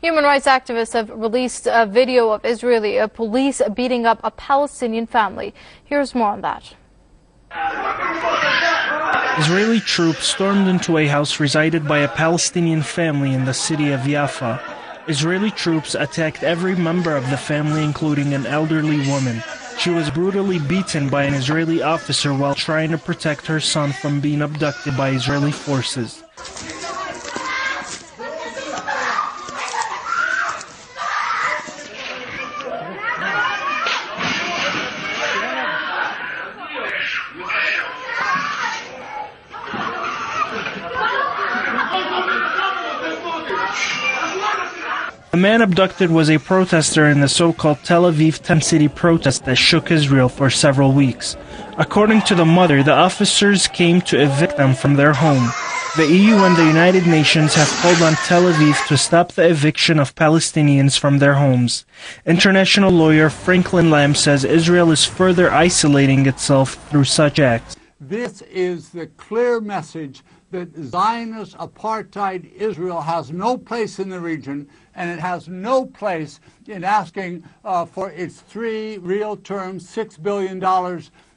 Human rights activists have released a video of Israeli uh, police beating up a Palestinian family. Here's more on that. Israeli troops stormed into a house resided by a Palestinian family in the city of Jaffa. Israeli troops attacked every member of the family, including an elderly woman. She was brutally beaten by an Israeli officer while trying to protect her son from being abducted by Israeli forces. Man abducted was a protester in the so-called Tel Aviv Tent City protest that shook Israel for several weeks. According to the mother, the officers came to evict them from their home. The EU and the United Nations have called on Tel Aviv to stop the eviction of Palestinians from their homes. International lawyer Franklin Lamb says Israel is further isolating itself through such acts. This is the clear message that Zionist apartheid Israel has no place in the region and it has no place in asking uh, for its three real terms, $6 billion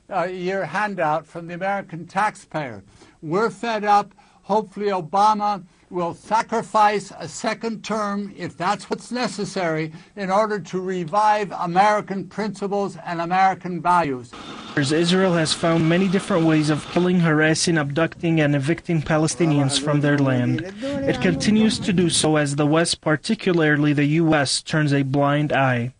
a year handout from the American taxpayer. We're fed up. Hopefully, Obama will sacrifice a second term, if that's what's necessary, in order to revive American principles and American values. Israel has found many different ways of killing, harassing, abducting, and evicting Palestinians from their land. It continues to do so as the West, particularly the U.S., turns a blind eye.